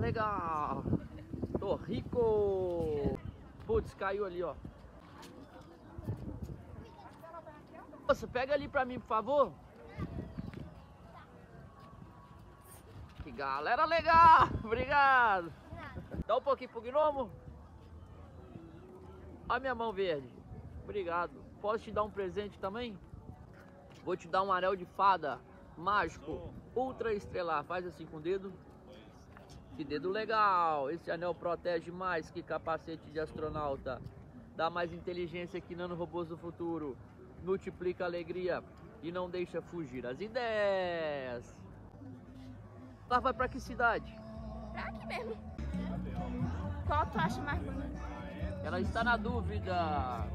legal. Tô rico. Putz, caiu ali, ó. Moça, pega ali pra mim, por favor. Que galera legal. Obrigado. Dá um pouquinho pro gnomo. Olha minha mão verde. Obrigado. Posso te dar um presente também? Vou te dar um anel de fada mágico, ultra estrelar. Faz assim com o dedo. Que dedo legal. Esse anel protege mais que capacete de astronauta. Dá mais inteligência que nanorobôs do futuro. Multiplica a alegria e não deixa fugir as ideias. Ela vai pra que cidade? Pra aqui mesmo. Qual tu acha mais bonito? Ela está na dúvida.